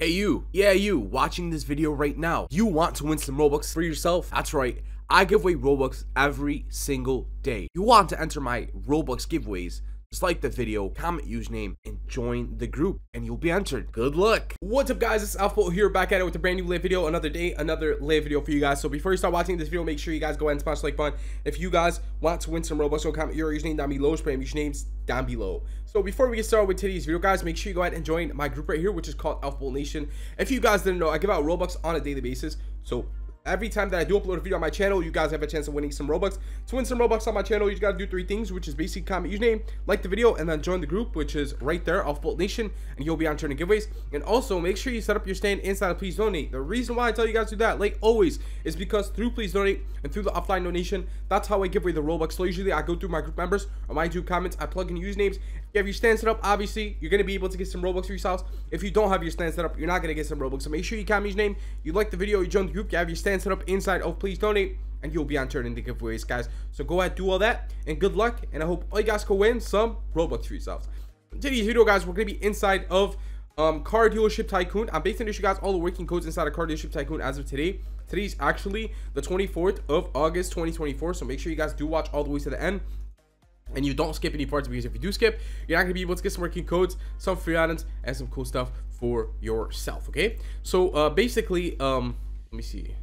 Hey you, yeah you, watching this video right now. You want to win some Robux for yourself? That's right, I give away Robux every single day. You want to enter my Robux giveaways just like the video, comment username, and join the group, and you'll be entered. Good luck. What's up, guys? It's Alpha here, back at it with a brand new live video. Another day, another live video for you guys. So before you start watching this video, make sure you guys go ahead and smash like button. If you guys want to win some Robux, comment your username down below, spam usernames down below. So before we get started with today's video, guys, make sure you go ahead and join my group right here, which is called Alpha Nation. If you guys didn't know, I give out Robux on a daily basis. So every time that I do upload a video on my channel, you guys have a chance of winning some Robux. To win some Robux on my channel, you just gotta do three things, which is basically comment username, like the video, and then join the group, which is right there, AlphaBolt Nation, and you'll be on entering giveaways. And also, make sure you set up your stand inside of Please Donate. The reason why I tell you guys to do that, like always, is because through Please Donate and through the offline donation, that's how I give away the Robux. So usually I go through my group members or my two comments, I plug in usernames. You have your stand set up, obviously, you're gonna be able to get some Robux for yourselves. If you don't have your stand set up, you're not gonna get some Robux. So make sure you comment your name, you like the video, you join the group, you have your stand set up inside of Please Donate, and you'll be entered in the giveaways, guys. So go ahead, do all that, and good luck. And I hope all you guys can win some Robux for yourselves. In today's video, guys, we're gonna be inside of um, Car Dealership Tycoon. I'm basically you guys all the working codes inside of Car Dealership Tycoon as of today. Today's actually the 24th of August 2024. So make sure you guys do watch all the way to the end and you don't skip any parts because if you do skip you're not to be able to get some working codes some free items and some cool stuff for yourself okay? So uh basically um let me see.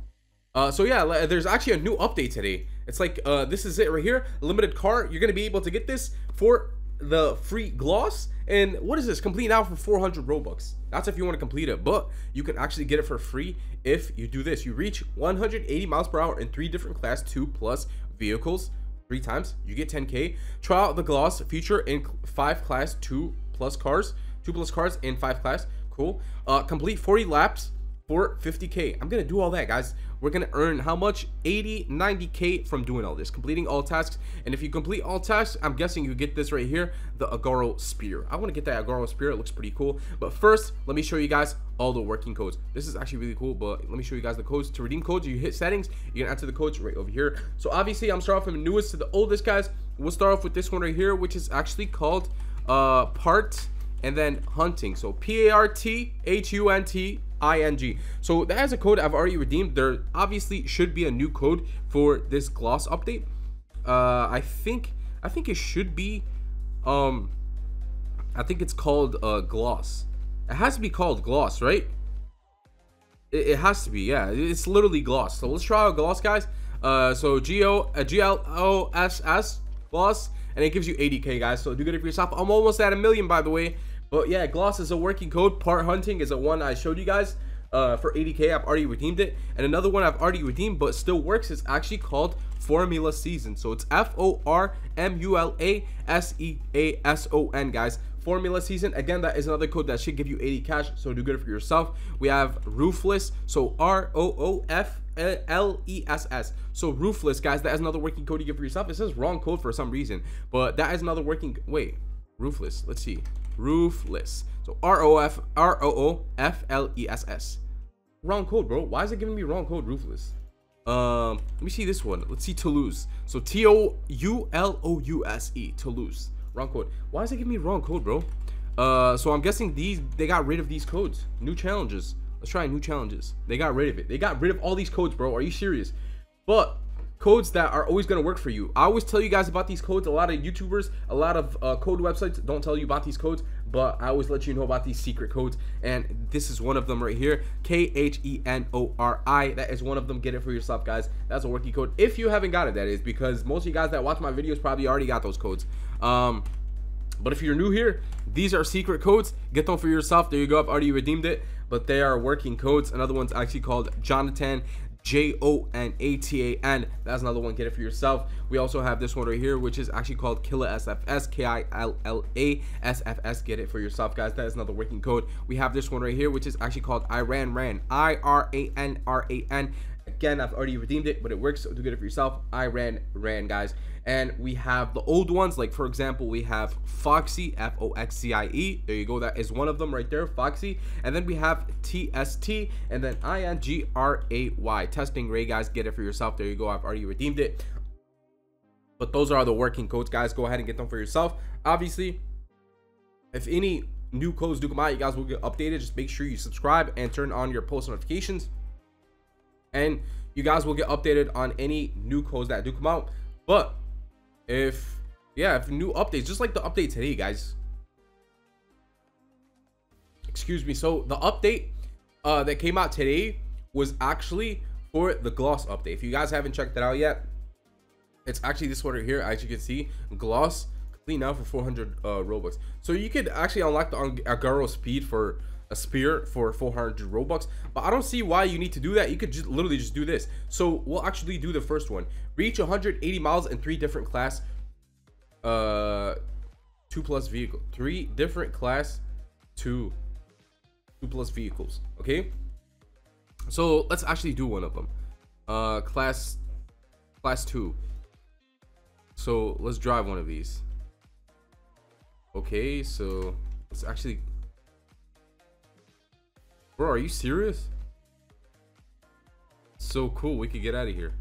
Uh so yeah there's actually a new update today. It's like uh this is it right here limited car you're to be able to get this for the free gloss. And what is this? Complete now for 400 robux. That's if you want to complete it but you can actually get it for free if you do this. You reach 180 miles per hour in three different class 2 plus vehicles three times. You get 10k try out the gloss feature in five class two plus cars two plus cars in five class. Cool. Uh complete 40 laps for 50k i'm gonna do all that guys we're gonna earn how much? 80 90k from doing all this completing all tasks. And if you complete all tasks i'm guessing you get this right here the agaro spear. I want to get that agaro spear it looks pretty cool. But first let me show you guys all the working codes. This is actually really cool but let me show you guys the codes. To redeem codes you hit settings you can enter the codes right over here. So obviously i'm starting from the newest to the oldest guys. We'll start off with this one right here which is actually called uh part and then hunting. So p-a-r-t-h-u-n-t ing so that a code i've already redeemed. There obviously should be a new code for this gloss update. Uh i think i think it should be um i think it's called uh gloss. It has to be called gloss right? It, it has to be yeah. It's literally gloss. So let's try out gloss guys. Uh so g-o uh, g-l-o-s-s gloss and it gives you 80k guys. So do good for yourself. I'm almost at a million by the way but yeah, Gloss is a working code. Part Hunting is a one I showed you guys uh, for 80k. I've already redeemed it. And another one I've already redeemed but still works is actually called Formula Season. So it's F-O-R-M-U-L-A-S-E-A-S-O-N, guys. Formula Season. Again, that is another code that should give you 80 cash. So do good for yourself. We have Roofless. So R-O-O-F L-E-S-S. So Roofless, guys, that is another working code you get for yourself. It says wrong code for some reason. But that is another working... Wait. Roofless. Let's see. Roofless. So R O F R O O F L E S S. Wrong code, bro. Why is it giving me wrong code? Roofless. Um, let me see this one. Let's see Toulouse. So T O U L O U S E. Toulouse. Wrong code. Why is it giving me wrong code, bro? Uh, so I'm guessing these they got rid of these codes. New challenges. Let's try new challenges. They got rid of it. They got rid of all these codes, bro. Are you serious? But codes that are always going to work for you. I always tell you guys about these codes. A lot of YouTubers, a lot of uh, code websites don't tell you about these codes, but I always let you know about these secret codes. And this is one of them right here. K-H-E-N-O-R-I. That is one of them. Get it for yourself, guys. That's a working code. If you haven't got it, that is, because most of you guys that watch my videos probably already got those codes. Um, but if you're new here, these are secret codes. Get them for yourself. There you go. I've already redeemed it. But they are working codes. Another one's actually called Jonathan J-O-N-A-T-A-N. That's another one. Get it for yourself. We also have this one right here, which is actually called Killa SFS. Get it for yourself, guys. That is another working code. We have this one right here, which is actually called Iran Ran. I-R-A-N-R-A-N. Again, I've already redeemed it, but it works, so do get it for yourself. I ran, ran, guys. And we have the old ones, like for example, we have Foxy, F-O-X-C-I-E. There you go, that is one of them right there, Foxy. And then we have T-S-T, and then I-N-G-R-A-Y. Testing Ray, guys, get it for yourself. There you go, I've already redeemed it. But those are the working codes, guys. Go ahead and get them for yourself. Obviously, if any new codes do come out, you guys will get updated. Just make sure you subscribe and turn on your post notifications. And you guys will get updated on any new codes that do come out. But if yeah, if new updates, just like the update today, guys. Excuse me. So the update uh that came out today was actually for the gloss update. If you guys haven't checked that out yet, it's actually this one right here. As you can see, gloss out for 400 uh, robux. So you could actually unlock the Agaro speed for a spear for 400 robux but i don't see why you need to do that. You could just literally just do this. So we'll actually do the first one. Reach 180 miles in three different class uh two plus vehicle three different class two two plus vehicles okay? So let's actually do one of them. Uh class class two. So let's drive one of these okay so let's actually Bro, are you serious? So cool, we could get out of here.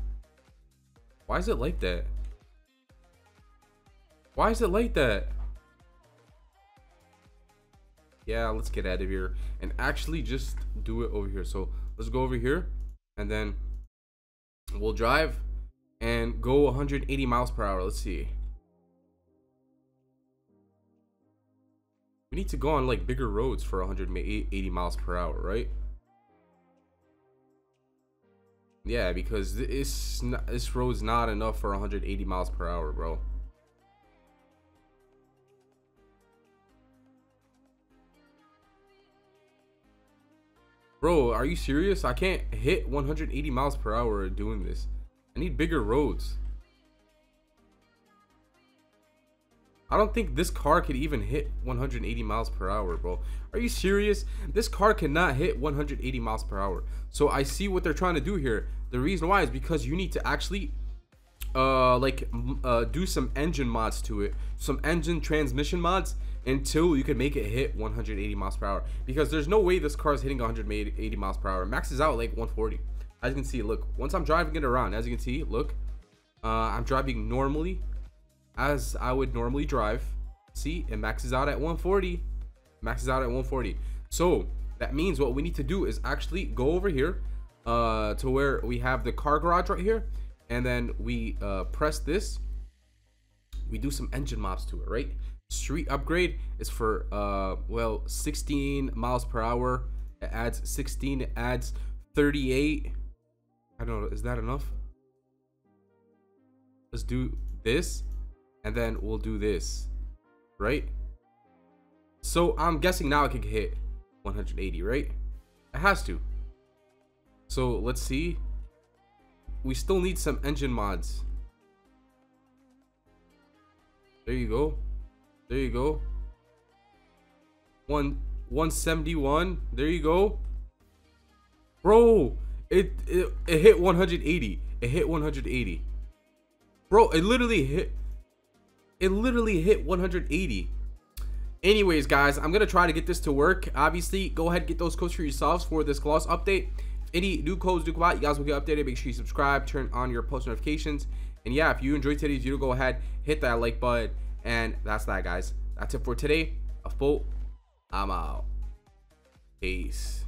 Why is it like that? Why is it like that? Yeah, let's get out of here and actually just do it over here. So let's go over here and then we'll drive and go 180 miles per hour. Let's see. We need to go on like bigger roads for 180 miles per hour, right? Yeah, because this this road's not enough for 180 miles per hour, bro. Bro, are you serious? I can't hit 180 miles per hour doing this. I need bigger roads. I don't think this car could even hit 180 miles per hour, bro. Are you serious? This car cannot hit 180 miles per hour. So I see what they're trying to do here. The reason why is because you need to actually uh like uh do some engine mods to it some engine transmission mods until you can make it hit 180 miles per hour because there's no way this car is hitting 180 miles per hour maxes out like 140 as you can see look once i'm driving it around as you can see look uh i'm driving normally as I would normally drive. See, it maxes out at 140. Maxes out at 140. So that means what we need to do is actually go over here uh, to where we have the car garage right here. And then we uh, press this. We do some engine mods to it, right? Street upgrade is for, uh, well, 16 miles per hour. It adds 16, it adds 38. I don't know, is that enough? Let's do this and then we'll do this right? So i'm guessing now i can hit 180 right? It has to. So let's see. We still need some engine mods. There you go. There you go. One 171 there you go. Bro it, it it hit 180 it hit 180 bro it literally hit it literally hit 180 anyways guys i'm gonna try to get this to work. Obviously go ahead get those codes for yourselves for this gloss update. If any new codes do come out you guys will get updated. Make sure you subscribe turn on your post notifications. And yeah if you enjoyed today's video go ahead hit that like button. And that's that guys. That's it for today. Alpha i'm out. Peace